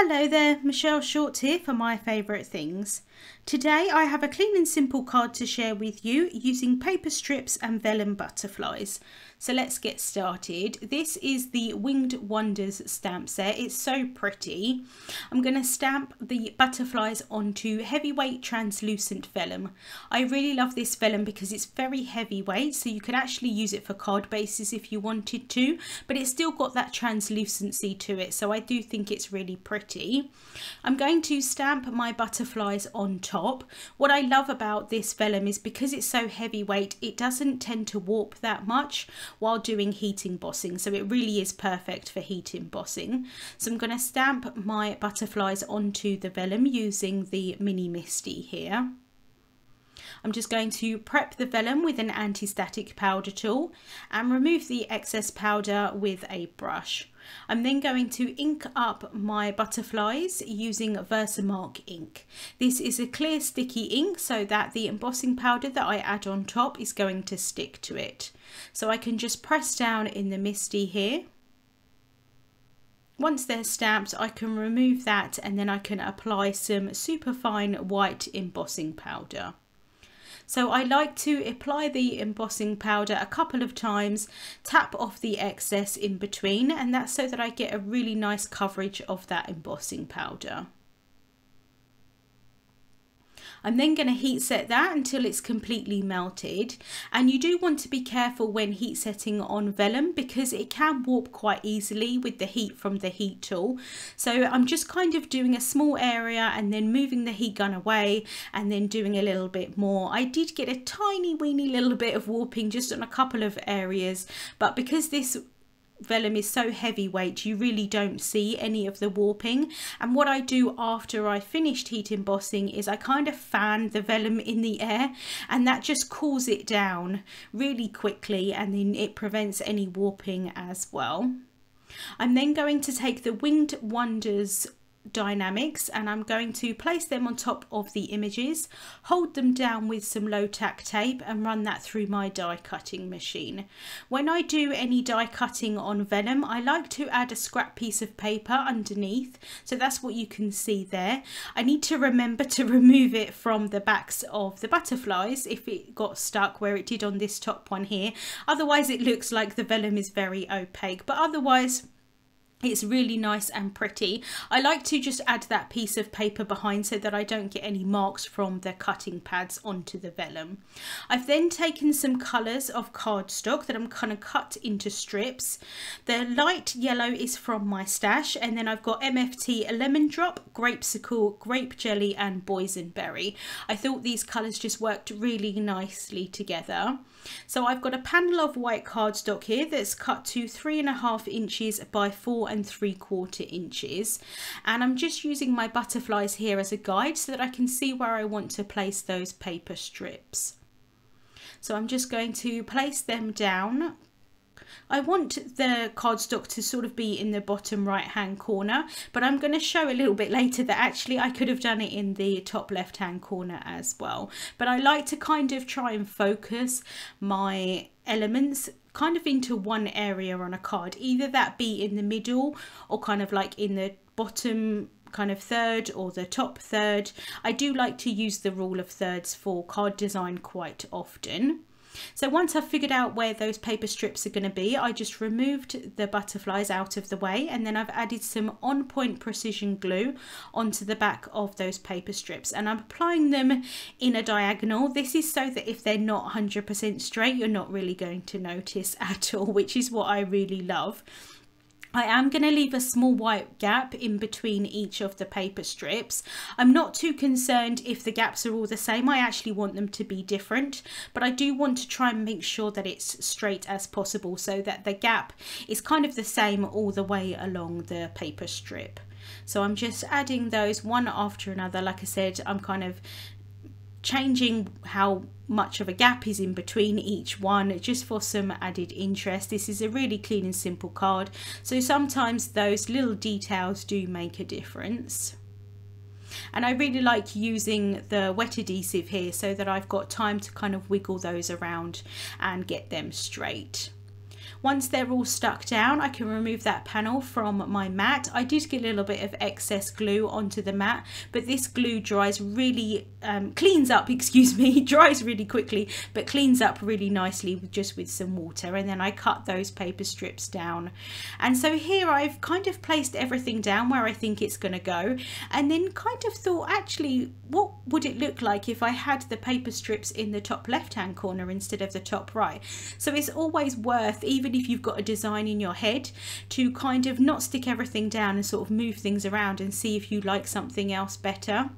Hello there, Michelle Short here for My Favourite Things. Today I have a clean and simple card to share with you using paper strips and vellum butterflies. So let's get started. This is the Winged Wonders stamp set. It's so pretty. I'm going to stamp the butterflies onto heavyweight translucent vellum. I really love this vellum because it's very heavyweight so you could actually use it for card bases if you wanted to but it's still got that translucency to it so I do think it's really pretty. I'm going to stamp my butterflies on top. What I love about this vellum is because it's so heavyweight it doesn't tend to warp that much while doing heat embossing. So it really is perfect for heat embossing. So I'm going to stamp my butterflies onto the vellum using the Mini MISTI here. I'm just going to prep the vellum with an anti-static powder tool and remove the excess powder with a brush. I'm then going to ink up my butterflies using Versamark ink. This is a clear sticky ink so that the embossing powder that I add on top is going to stick to it. So I can just press down in the MISTI here once they're stamped, I can remove that and then I can apply some super fine white embossing powder. So I like to apply the embossing powder a couple of times, tap off the excess in between, and that's so that I get a really nice coverage of that embossing powder. I'm then going to heat set that until it's completely melted and you do want to be careful when heat setting on vellum because it can warp quite easily with the heat from the heat tool. So I'm just kind of doing a small area and then moving the heat gun away and then doing a little bit more. I did get a tiny weeny little bit of warping just on a couple of areas but because this vellum is so heavyweight you really don't see any of the warping and what I do after I finished heat embossing is I kind of fan the vellum in the air and that just cools it down really quickly and then it prevents any warping as well. I'm then going to take the Winged Wonders Die-namics and I'm going to place them on top of the images, hold them down with some low tack tape and run that through my die cutting machine. When I do any die cutting on vellum I like to add a scrap piece of paper underneath so that's what you can see there. I need to remember to remove it from the backs of the butterflies if it got stuck where it did on this top one here otherwise it looks like the vellum is very opaque but otherwise it's really nice and pretty. I like to just add that piece of paper behind so that I don't get any marks from the cutting pads onto the vellum. I've then taken some colours of cardstock that I'm kind of cut into strips. The light yellow is from my stash and then I've got MFT Lemon Drop, Grapesicle, Grape Jelly and Boysenberry. I thought these colours just worked really nicely together. So I've got a panel of white cardstock here that's cut to three and a half inches by four and three quarter inches. And I'm just using my butterflies here as a guide so that I can see where I want to place those paper strips. So I'm just going to place them down I want the cardstock to sort of be in the bottom right hand corner, but I'm going to show a little bit later that actually I could have done it in the top left hand corner as well. But I like to kind of try and focus my elements kind of into one area on a card, either that be in the middle or kind of like in the bottom kind of third or the top third. I do like to use the rule of thirds for card design quite often. So once I've figured out where those paper strips are going to be, I just removed the butterflies out of the way and then I've added some on point precision glue onto the back of those paper strips and I'm applying them in a diagonal. This is so that if they're not 100% straight, you're not really going to notice at all, which is what I really love. I am going to leave a small white gap in between each of the paper strips. I'm not too concerned if the gaps are all the same. I actually want them to be different, but I do want to try and make sure that it's straight as possible so that the gap is kind of the same all the way along the paper strip. So I'm just adding those one after another. Like I said, I'm kind of changing how much of a gap is in between each one just for some added interest. This is a really clean and simple card so sometimes those little details do make a difference. And I really like using the wet adhesive here so that I've got time to kind of wiggle those around and get them straight Once they're all stuck down, I can remove that panel from my mat. I did get a little bit of excess glue onto the mat, but this glue dries really, um, cleans up, excuse me, dries really quickly, but cleans up really nicely with, just with some water. And then I cut those paper strips down. And so here I've kind of placed everything down where I think it's going to go. And then kind of thought, actually, what would it look like if I had the paper strips in the top left hand corner instead of the top right? So it's always worth, even if you've got a design in your head, to kind of not stick everything down and sort of move things around and see if you like something else better.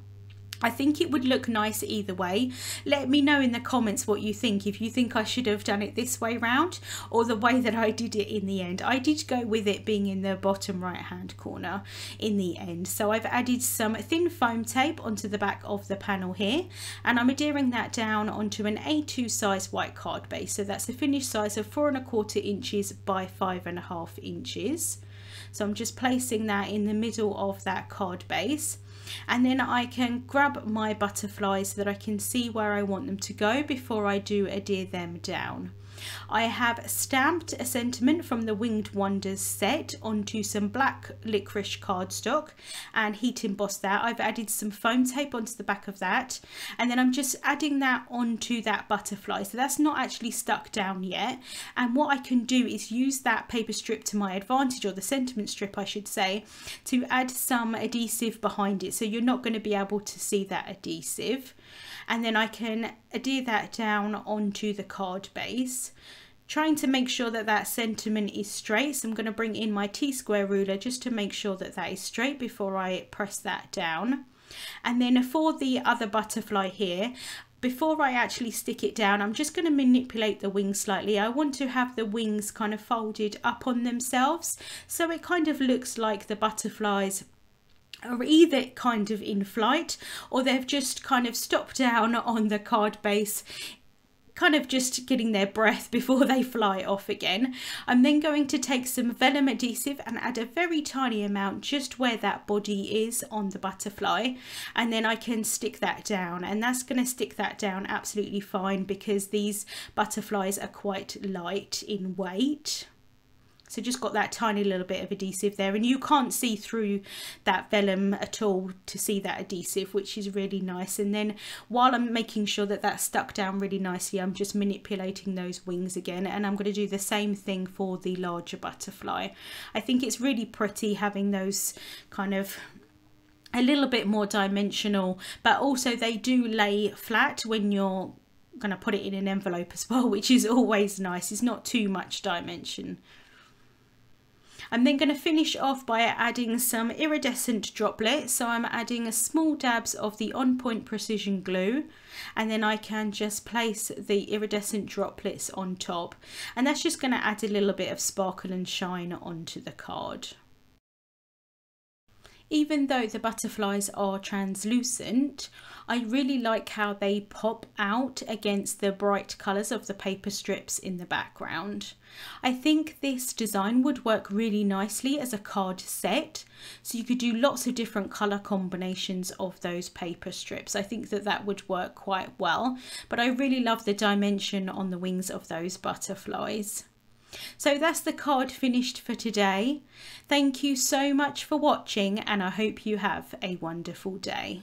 I think it would look nice either way. Let me know in the comments what you think. If you think I should have done it this way round or the way that I did it in the end. I did go with it being in the bottom right hand corner in the end. So I've added some thin foam tape onto the back of the panel here and I'm adhering that down onto an A2 size white card base. So that's a finished size of four and a quarter inches by five and a half inches. So I'm just placing that in the middle of that card base and then I can grab my butterflies so that I can see where I want them to go before I do adhere them down. I have stamped a sentiment from the Winged Wonders set onto some black licorice cardstock and heat embossed that. I've added some foam tape onto the back of that and then I'm just adding that onto that butterfly. So that's not actually stuck down yet. And what I can do is use that paper strip to my advantage or the sentiment strip I should say to add some adhesive behind it. So you're not going to be able to see that adhesive. And then I can adhere that down onto the card base. Trying to make sure that that sentiment is straight so I'm going to bring in my T-square ruler just to make sure that that is straight before I press that down. And then for the other butterfly here before I actually stick it down, I'm just going to manipulate the wings slightly. I want to have the wings kind of folded up on themselves so it kind of looks like the butterflies are either kind of in flight or they've just kind of stopped down on the card base kind of just getting their breath before they fly off again. I'm then going to take some vellum adhesive and add a very tiny amount just where that body is on the butterfly and then I can stick that down and that's going to stick that down absolutely fine because these butterflies are quite light in weight. So just got that tiny little bit of adhesive there. And you can't see through that vellum at all to see that adhesive which is really nice. And then while I'm making sure that that's stuck down really nicely I'm just manipulating those wings again. And I'm going to do the same thing for the larger butterfly. I think it's really pretty having those kind of a little bit more dimensional but also they do lay flat when you're going to put it in an envelope as well which is always nice. It's not too much dimension I'm then going to finish off by adding some iridescent droplets. So I'm adding a small dabs of the On Point Precision Glue and then I can just place the iridescent droplets on top. And that's just going to add a little bit of sparkle and shine onto the card. Even though the butterflies are translucent, I really like how they pop out against the bright colours of the paper strips in the background. I think this design would work really nicely as a card set, so you could do lots of different colour combinations of those paper strips. I think that that would work quite well, but I really love the dimension on the wings of those butterflies. So that's the card finished for today. Thank you so much for watching and I hope you have a wonderful day.